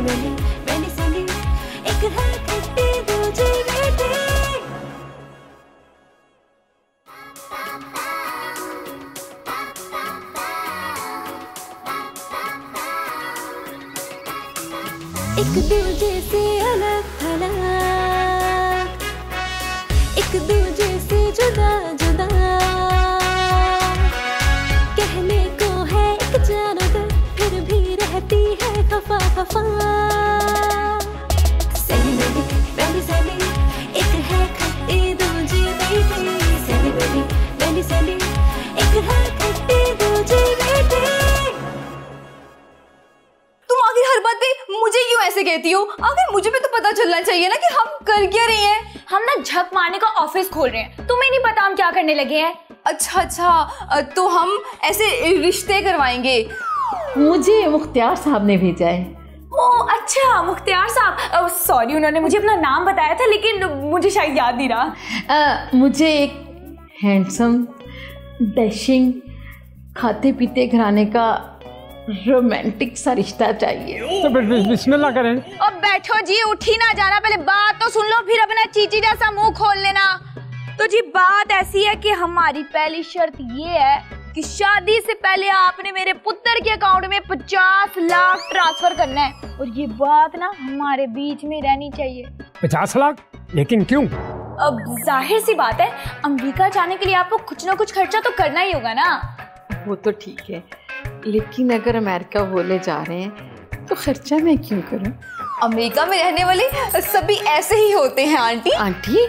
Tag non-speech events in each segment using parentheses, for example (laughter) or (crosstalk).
regularly चाहिए ना कि हम कर क्या रही हैं? हम ना झक मारने का ऑफ़िस खोल रहे हैं। तुम्हें नहीं पता हम क्या करने लगे हैं? अच्छा अच्छा तो हम ऐसे रिश्ते करवाएँगे। मुझे मुख्तियार साहब ने भेजा है। ओ अच्छा मुख्तियार साहब। सॉरी उन्होंने मुझे अपना नाम बताया था लेकिन मुझे शायद याद नहीं रहा। अ, मुझे एक हैंडसम डैशिंग खाते पीते घराने का रोमांटिक सा रिश्ता चाहिए। तो बिस- बिस- बिस्मिल्लाह करें। अब बैठो जी उठी ना जाना पहले बात तो सुन लो फिर अपना चीची जैसा मुँह खोल लेना। तो जी बात ऐसी है कि हमारी पहली शर्त ये है कि शादी से पहले आपने मेरे पुत्र के अकाउंट में पचास लाख ट्रांसफ़र करना है। और ये बात ना हमारे बीच में रहनी चाहिए। पचास लाख? लेकिन क्यों? अब ज़ाहिर सी बात है अमेरिका जाने के लिए आपको कुछ ना कुछ खर्चा तो करना ही होगा ना। वो तो ठीक है। लेकिन अगर अमेरिका बोले जा रहे हैं तो खर्चा मैं क्यों करूँ? अमेरिका में रहने वाले सभी ऐसे ही होते हैं आंटी। आंटी?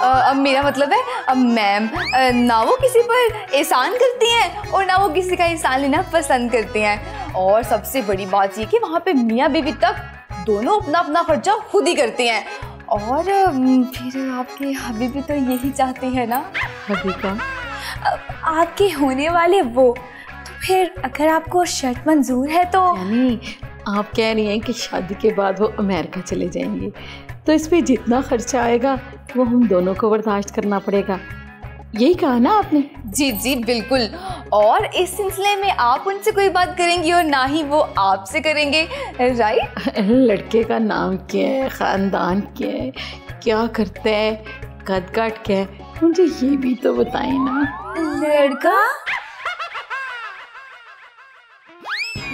अब मेरा मतलब है अब मैम ना वो किसी पर एहसान करती हैं और ना वो किसी का एहसान लेना पसंद करती हैं। और सबसे बड़ी बात ये कि वहाँ पे मियाँ बीवी तक दोनों अपना अपना खर्चा खुद ही करती हैं। और फिर आपके हबीबी तो यही चाहते हैं ना? अब आपके होने वाले वो फिर अगर आपको शर्त मंजूर है तो यानी आप कह रही हैं कि शादी के बाद वो अमेरिका चले जाएँगे। तो इस पे जितना खर्चा आएगा वो हम दोनों को बर्दाश्त करना पड़ेगा। यही कहा ना आपने? जी जी बिल्कुल। और इस सिलसिले में आप उनसे कोई बात करेंगी और ना ही वो आपसे करेंगे राइट (laughs) लड़के का नाम क्या है? ख़ानदान क्या है? क्या करते हैं? कद काट क्या है? मुझे ये भी तो बताए ना। लड़का?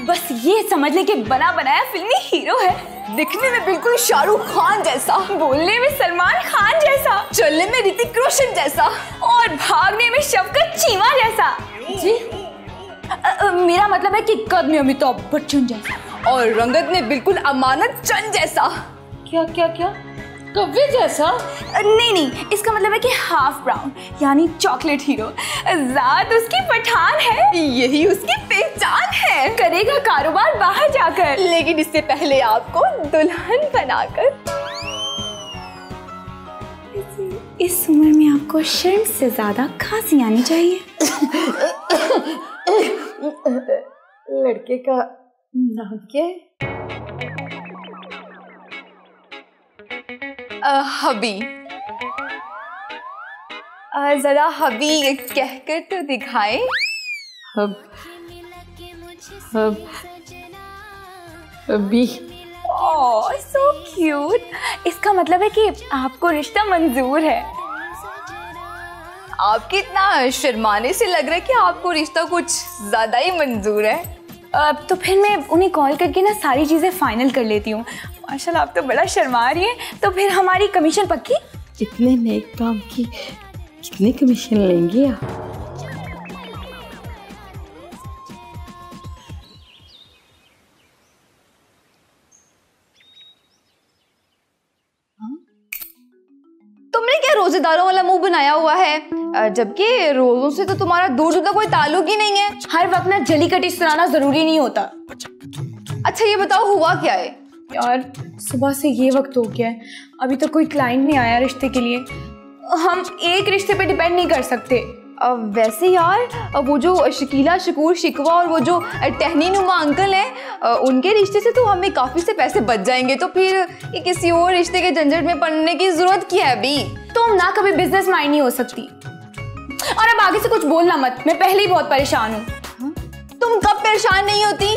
बस ये समझ ले कि बना बनाया फिल्मी हीरो है। दिखने में बिल्कुल शाहरुख खान जैसा बोलने में सलमान खान जैसा चलने में ऋतिक रोशन जैसा और भागने में शवकत चीमा जैसा। जी। अ, अ, मेरा मतलब है कि कद में अमिताभ बच्चन जैसा और रंगत में बिल्कुल अमानत चंद जैसा। क्या क्या क्या? कव्वे जैसा। नहीं नहीं इसका मतलब है कि हाफ़ ब्राउन यानी चॉकलेट हीरो जात उसकी पठान है यही उसकी पहचान है। करेगा कारोबार बाहर जाकर लेकिन इससे पहले आपको दुल्हन बनाकर। इस उम्र में आपको शर्म से ज़्यादा खांसी आनी चाहिए। (coughs) लड़के का नाम क्या है? हबी। जरा हबी कहकर तो दिखाए। अब अभी ओह सो क्यूट इसका मतलब है कि आपको रिश्ता मंजूर है। आपके इतना शर्माने से लग रहा है कि आपको रिश्ता कुछ ज़्यादा ही मंजूर है। तो फिर मैं उन्हें कॉल करके ना सारी चीज़ें फाइनल कर लेती हूँ। माशाल्लाह, आप तो बड़ा शर्मा रही हैं। तो फिर हमारी कमीशन पक्की? कितने नेक काम की, कितने कमीशन लेंगे आप? बनाया हुआ है। जबकि रोजों से तो तुम्हारा दूर दूर का कोई ताल्लुक ही नहीं है। हर वक्त ना जली कटी सुनाना ज़रूरी नहीं होता। अच्छा ये बताओ, हुआ क्या है? यार, सुबह से ये वक्त हो गया है। अभी तक कोई क्लाइंट नहीं आया रिश्ते के लिए। हम एक रिश्ते पे डिपेंड नहीं कर सकते। वैसे यार वो जो शकीला शकूर शिकवा और वो जो टहनी नुमा अंकल हैं उनके रिश्ते से तो हमें काफ़ी से पैसे बच जाएँगे। तो फिर ये किसी और रिश्ते के झंझट में पड़ने की ज़रूरत क्या है अभी? तुम ना कभी बिज़नेस माइंड नहीं हो सकती। और अब आगे से कुछ बोलना मत मैं पहले ही बहुत परेशान हूँ? तुम कब परेशान नहीं होती?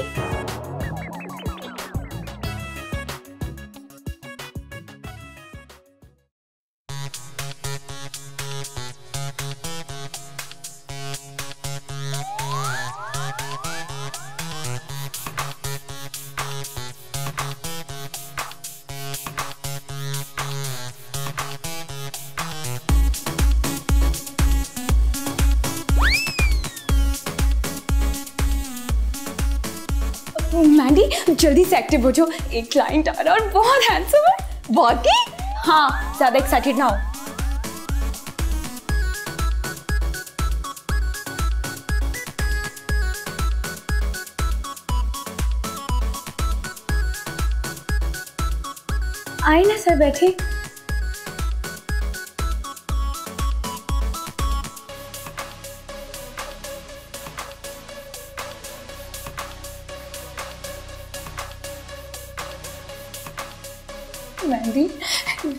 जल्दी से एक्टिव हो जाओ। एक क्लाइंट आ रहा और बहुत हैंडसम है। वाकई? हाँ ज़्यादा एक्साइटेड ना हो। आए ना सर बैठे।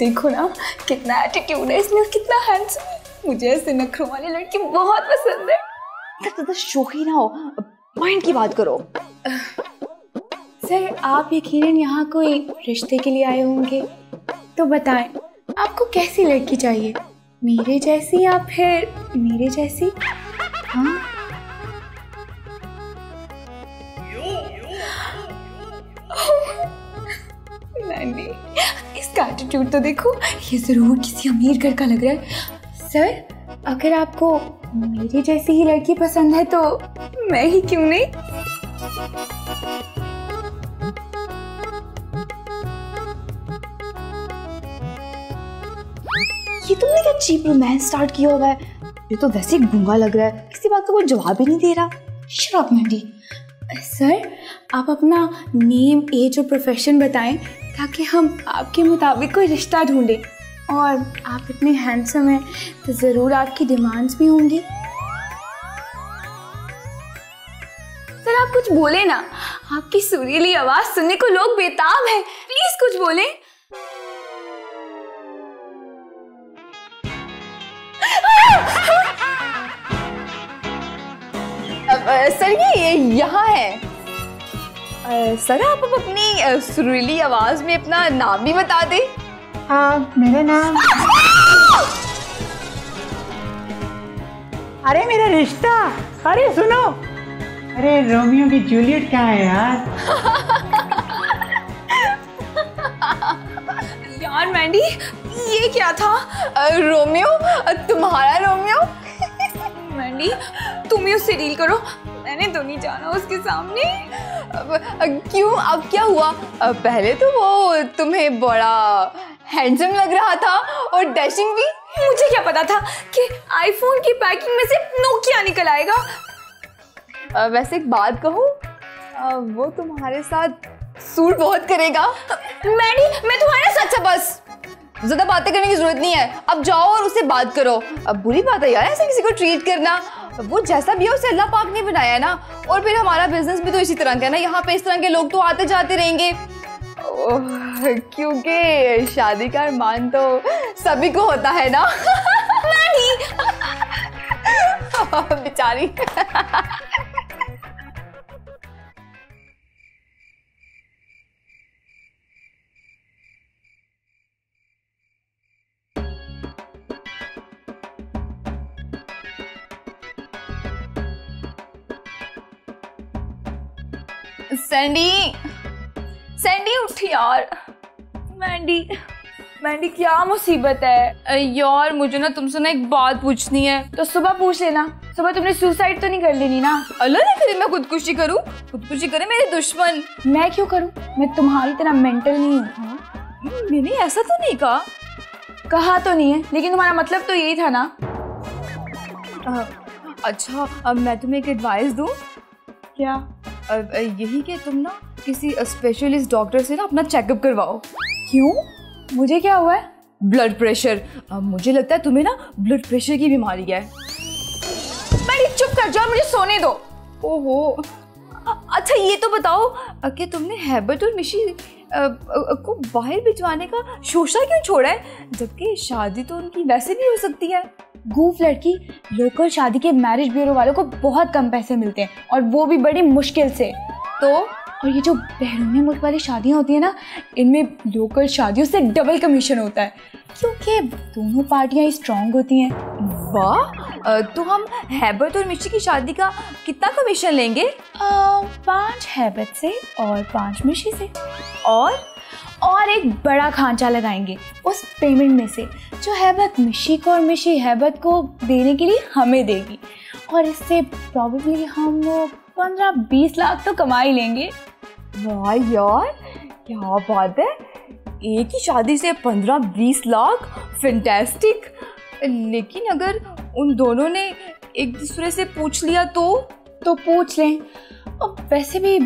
देखो ना कितना एटीट्यूड है इसमें और कितना हैंडसम है मुझे ऐसे नखरों वाली लड़की बहुत पसंद है। ज़्यादा शोखी ना हो। पॉइंट की बात करो। सर आप यकीनन यहाँ कोई रिश्ते के लिए आए होंगे? तो बताएँ आपको कैसी लड़की चाहिए? मेरे जैसी या फिर मेरे जैसी? हाँ? इसका एटीट्यूड तो देखो, ये ज़रूर किसी अमीर घर का लग रहा है। सर अगर आपको मेरी जैसी ही लड़की पसंद है तो मैं ही क्यों नहीं? ये तुमने क्या चीप रोमांस स्टार्ट किया हुआ है, ये तो वैसे ही गूँगा लग रहा है। किसी बात का कोई जवाब ही नहीं दे रहा। शराब मंडी सर आप अपना नेम एज और प्रोफेशन बताएँ। ताकि हम आपके मुताबिक कोई रिश्ता ढूंढें। और आप इतने हैंडसम हैं तो ज़रूर आपकी डिमांड्स भी होंगी। सर, आप कुछ बोले ना। आपकी सुरीली आवाज़ सुनने को लोग बेताब हैं। प्लीज़ कुछ बोले। सर ये यहाँ है। सर आप अब अपनी सुरीली आवाज़ में अपना नाम भी बता दें। हाँ मेरा नाम अरे मेरा रिश्ता! अरे सुनो! अरे रोमियो की जूलियट कहाँ है यार? यार मैंडी ये क्या था? रोमियो? तुम्हारा रोमियो? (laughs) मैंडी तुम ही उससे डील करो। मैंने तो नहीं जाना उसके सामने। क्यों? अब क्या हुआ? पहले तो वो तुम्हें बड़ा हैंडसम लग रहा था और डैशिंग भी। मुझे क्या पता था कि आईफोन की पैकिंग में से नोकिया निकल आएगा। वैसे एक बात कहूँ वो तुम्हारे साथ सूट बहुत करेगा। मैडी मैं तुम्हारे साथ अच्छा बस। ज़्यादा बातें करने की ज़रूरत नहीं है। अब जाओ और उससे बात करो। अब बुरी बात है यार ऐसे किसी को ट्रीट करना। वो जैसा भी है, उसे अल्लाह पाक ने बनाया है ना। और फिर हमारा बिज़नेस भी तो इसी तरह का है ना। यहाँ पे इस तरह के लोग तो आते जाते रहेंगे। क्योंकि शादी का अरमान तो सभी को होता है ना। (laughs) (laughs) बेचारी। (laughs) सैंडी। सैंडी उठ यार। मैंडी मैंडी क्या मुसीबत है? यार मुझे ना तुमसे ना एक बात पूछनी है। तो सुबह पूछ लेना। सुबह तुमने सुसाइड तो नहीं कर लेनी ना अल्लाह ने करे मैं खुदकुशी करूँ? खुदकुशी करे मेरे दुश्मन। मैं क्यों करूँ? मैं तुम्हारी तरह मेंटल नहीं हूँ। मैंने ऐसा तो नहीं कहा। कहा तो नहीं है लेकिन तुम्हारा मतलब तो यही था ना? अ, अच्छा अब मैं तुम्हें एक एडवाइस दूँ? क्या? यही कि तुम ना किसी स्पेशलिस्ट डॉक्टर से ना अपना चेकअप करवाओ। क्यों? मुझे क्या हुआ है? ब्लड प्रेशर अब मुझे लगता है तुम्हें ना ब्लड प्रेशर की बीमारी है। मैडी चुप कर जाओ, मुझे सोने दो। ओहो। अच्छा ये तो बताओ कि तुमने हैबत और मिशी को बाहर भिजवाने का शोशा क्यों छोड़ा है? जबकि शादी तो उनकी वैसे भी हो सकती है। गूफ लड़की लोकल शादी के मैरिज ब्यूरो वालों को बहुत कम पैसे मिलते हैं और वो भी बड़ी मुश्किल से। तो और ये जो बैरून मुल्क वाली शादियाँ होती हैं ना इनमें लोकल शादियों से डबल कमीशन होता है। क्योंकि दोनों पार्टियाँ ही स्ट्रांग होती हैं। वाह तो हम हैबत और मिशी की शादी का कितना कमीशन लेंगे? आ, पाँच हैबत से और पाँच मिशी से। और? और एक बड़ा खांचा लगाएँगे उस पेमेंट में से जो हैबत मिशी को और मिशी हैबत को देने के लिए हमें देगी। और इससे प्रॉबेबली हम पंद्रह बीस लाख तो कमा ही लेंगे। वाह यार क्या बात है। एक ही शादी से पंद्रह बीस लाख? फैंटास्टिक लेकिन अगर उन दोनों ने एक दूसरे से पूछ लिया तो? तो पूछ लें। अब वैसे भी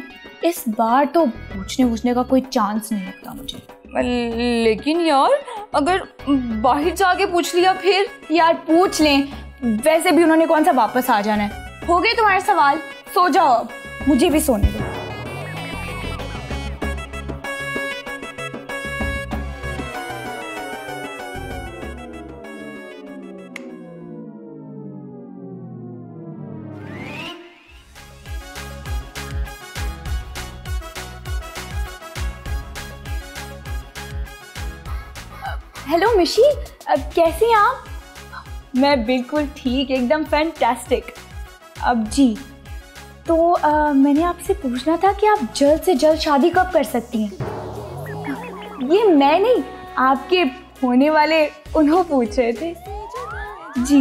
इस बार तो पूछने पूछने का कोई चांस नहीं लगता मुझे। लेकिन यार अगर बाहर जाके पूछ लिया फिर? यार पूछ लें। वैसे भी उन्होंने कौन सा वापस आ जाना है? हो गए तुम्हारे सवाल। सो जाओ अब। मुझे भी सोने दो। अब कैसी हैं आप? मैं बिल्कुल ठीक एकदम फैंटास्टिक अब जी तो अ, मैंने आपसे पूछना था कि आप जल्द से जल्द शादी कब कर सकती हैं? ये मैं नहीं आपके होने वाले उन्हों पूछ रहे थे। जी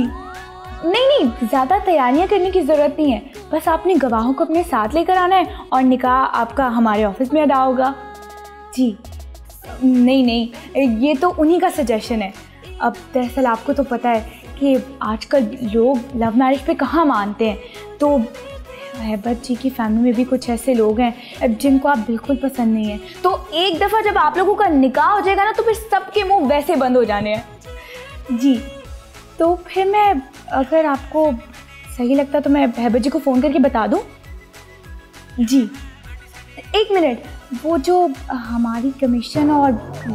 नहीं नहीं ज़्यादा तैयारियाँ करने की ज़रूरत नहीं है। बस आपने गवाहों को अपने साथ लेकर आना है और निकाह आपका हमारे ऑफ़िस में अदा होगा। जी। नहीं नहीं, ये तो उन्हीं का सजेशन है। अब दरअसल आपको तो पता है कि आजकल लोग लव मैरिज पे कहाँ मानते हैं? तो अहबत जी की फैमिली में भी कुछ ऐसे लोग हैं जिनको आप बिल्कुल पसंद नहीं है। तो एक दफ़ा जब आप लोगों का निकाह हो जाएगा ना तो फिर सबके मुँह वैसे बंद हो जाने हैं। जी तो फिर मैं अगर आपको सही लगता तो मैं अहबत जी को फ़ोन करके बता दूँ। जी, एक मिनट वो जो हमारी कमीशन और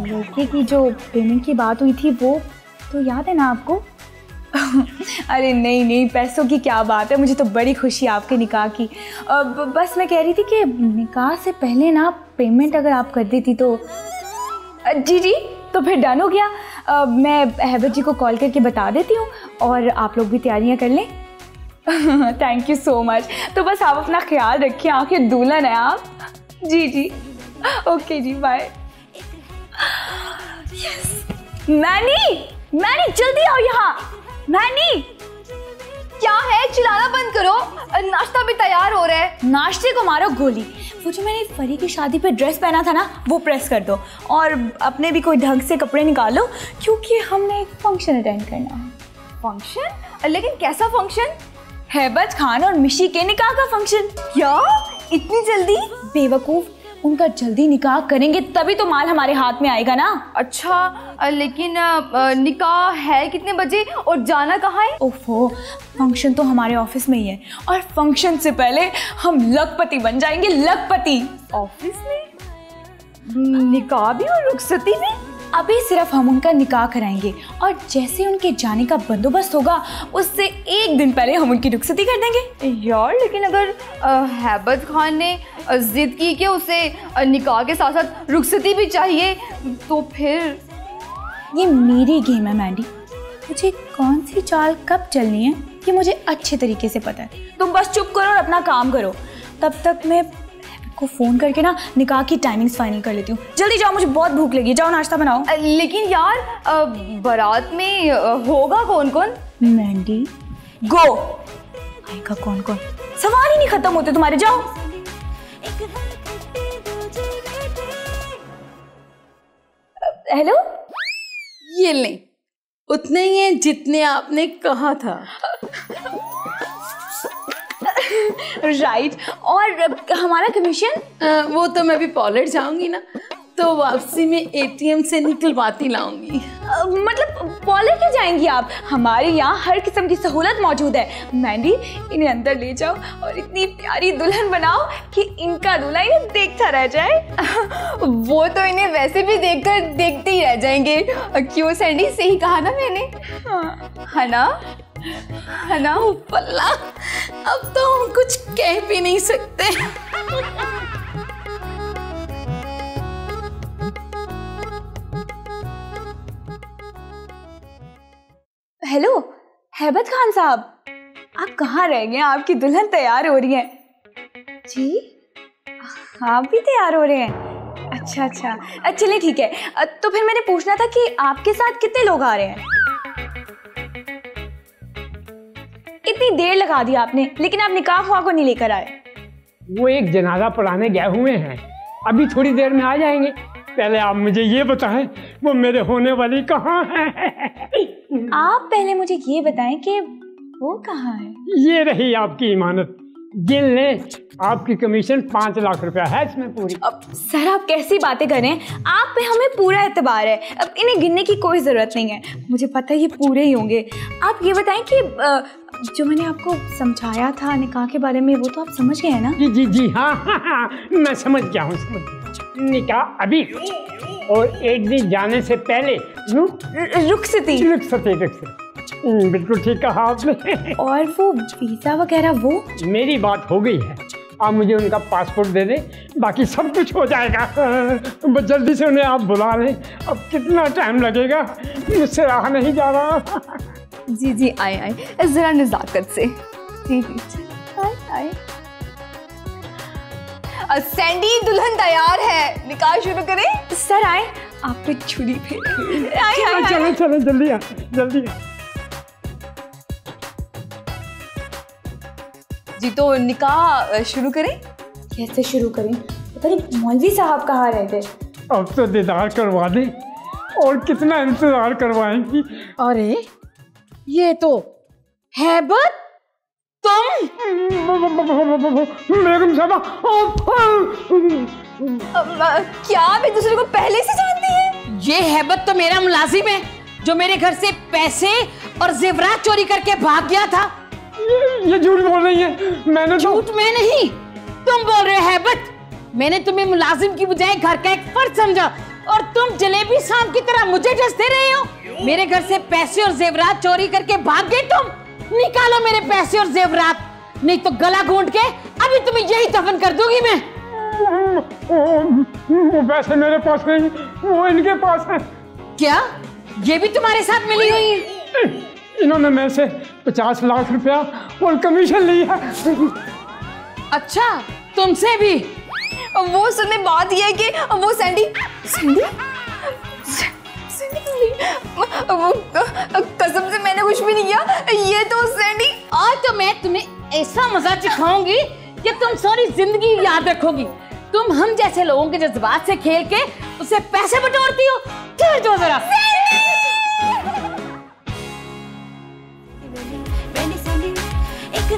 लड़के की जो पेमेंट की बात हुई थी वो तो याद है ना आपको? (laughs) अरे नहीं नहीं पैसों की क्या बात है? मुझे तो बड़ी खुशी आपके निकाह की। बस मैं कह रही थी कि निकाह से पहले ना पेमेंट अगर आप कर देती तो जी जी तो फिर डन हो गया। अ, मैं अहबत जी को कॉल करके बता देती हूँ और आप लोग भी तैयारियाँ कर लें। थैंक यू सो मच तो बस आप अपना ख्याल रखिए आखिर दुल्हन है आप। जी जी। (laughs) ओके जी बाय मैनी मैनी जल्दी आओ यहाँ. मैनी क्या है? चिल्लाना बंद करो. नाश्ता भी तैयार हो रहा है. नाश्ते को मारो गोली. वो जो मैंने फरी की शादी पे ड्रेस पहना था ना वो प्रेस कर दो. और अपने भी कोई ढंग से कपड़े निकालो क्योंकि हमने एक फ़ंक्शन अटेंड करना है. फ़ंक्शन लेकिन कैसा फ़ंक्शन हैबत खान और मिशी के निकाह का फ़ंक्शन क्या इतनी जल्दी? बेवकूफ़ उनका जल्दी निकाह करेंगे तभी तो माल हमारे हाथ में आएगा ना। अच्छा लेकिन निकाह है कितने बजे और जाना कहाँ है? ओफो फ़ंक्शन तो हमारे ऑफ़िस में ही है। और फ़ंक्शन से पहले हम लखपति बन जाएँगे लखपति। ऑफ़िस में? निकाह भी और रुखसती भी? अभी सिर्फ़ हम उनका निकाह कराएँगे और जैसे उनके जाने का बंदोबस्त होगा उससे एक दिन पहले हम उनकी रुखसती कर देंगे। यार लेकिन अगर हैबत खान ने जिद की कि उसे निकाह के साथ साथ रुखसती भी चाहिए। तो फिर? ये मेरी गेम है मैंडी। मुझे कौन सी चाल कब चलनी है ये मुझे अच्छे तरीके से पता है। तुम बस चुप करो और अपना काम करो। तब तक मैं को फ़ोन करके ना निकाह की टाइमिंग्स फाइनल कर लेती हूँ। जल्दी जाओ मुझे बहुत भूख लगी जाओ नाश्ता बनाओ। लेकिन यार बारात में होगा कौन कौन मैंडी। गो! आएगा कौन कौन सवाल ही नहीं खत्म होते तुम्हारे। जाओ। हेलो ये नहीं उतने ही हैं जितने आपने कहा था। राइट और हमारा कमीशन वो तो मैं भी पॉलेट जाऊँगी ना तो वापसी में एटीएम से निकलवाती लाऊँगी। मतलब पॉलर क्यों जाएँगी आप? हमारे यहाँ हर किस्म की सहूलत मौजूद है। मैंडी इन्हें अंदर ले जाओ और इतनी प्यारी दुल्हन बनाओ कि इनका दूल्हा इन्हें देखता रह जाए। (laughs) वो तो इन्हें वैसे भी देखकर देखते ही रह जाएँगे। क्यों सैंडी? सही कहा ना मैंने। है। ना? है ना? पल्ला अब तो हम कुछ कह भी नहीं सकते। (laughs) हेलो, हैबत खान साहब। आप कहाँ रह गए? आपकी दुल्हन तैयार हो रही है। जी? आप भी तैयार हो रहे हैं। अच्छा अच्छा। चलिए ठीक है। तो फिर मैंने पूछना था कि आपके साथ कितने लोग आ रहे हैं? इतनी देर लगा दी आपने, लेकिन आप निकाह हुआ को नहीं लेकर आए। वो एक जनाजा पढ़ाने गए हुए हैं। अभी थोड़ी देर में आ जाएँगे। पहले आप मुझे ये बताएँ, वो मेरे होने वाली कहाँ है? आप पहले मुझे ये बताएँ कि वो कहाँ है? ये रही आपकी इमानत। गिन ले आपकी कमीशन पाँच लाख रुपया है इसमें पूरी। अब सर आप कैसी बातें करें आप पे हमें पूरा एतबार है। अब इन्हें गिनने की कोई ज़रूरत नहीं है। मुझे पता है ये पूरे ही होंगे। आप ये बताएँ कि जो मैंने आपको समझाया था निकाह के बारे में वो तो आप समझ गए हैं ना? जी जी जी हाँ हाँ हाँ मैं समझ गया हूँ समझ निकाह अभी और एक दिन जाने से पहले रुक रुक सकती रुक सकते रुक सकते हम्म, बिल्कुल ठीक कहा आपने। और वो वीज़ा वगैरह वो? मेरी बात हो गई है। आप मुझे उनका पासपोर्ट दे दें बाकी सब कुछ हो जाएगा। बस जल्दी से उन्हें आप बुला लें। अब कितना टाइम लगेगा? मुझसे रहा नहीं जा रहा। जी जी आए आए। ज़रा नज़ाकत से। जी जी आए। आए सैंडी दुल्हन तैयार है। निकाह शुरू करें। सर आए। आप पे छुरी आए चलो चलो जल्दी आ जल्दी आ। जी तो निकाह शुरू करें? कैसे शुरू करें? पता नहीं मौलवी साहब कहाँ रहे थे अब तो दीदार करवा दें और कितना इंतज़ार करवाएँगी। अरे ये तो हैबत तुम। बेगम साहबा क्या आप एक दूसरे को पहले से जानती हैं? ये हैबत तो मेरा मुलाजिम है जो मेरे घर से पैसे और जेवरात चोरी करके भाग गया था। ये, ये झूठ बोल रही है। मैंने तो झूठ में नहीं। तुम बोल रहे हो हैबत। मैंने तुम्हें मुलाजिम की बजाय घर का एक फ़र्ज़ समझा और तुम जलेबी शाम की तरह मुझे डसते रहे हो। मेरे घर से पैसे और जेवरात चोरी करके भाग गए तुम। निकालो मेरे पैसे और जेवरात नहीं तो गला घूंट के अभी तुम्हें यही दफन कर दूँगी मैं। वो पैसे मेरे पास नहीं वो इनके पास है। क्या? ये भी तुम्हारे साथ मिली हुई है? इन्होंने मेरे से पचास लाख रुपया और कमीशन ली है। अच्छा तुमसे भी? वो में बात यह है कि वो सैंडी सैंडी सैंडी वो कसम से मैंने कुछ भी नहीं किया। ये तो सैंडी आज तो मैं तुम्हें ऐसा मज़ा सिखाऊँगी कि तुम सारी ज़िंदगी याद रखोगी। तुम हम जैसे लोगों के जज्बात से खेल के उसे पैसे बटोरती हो? चल जो जरा। एक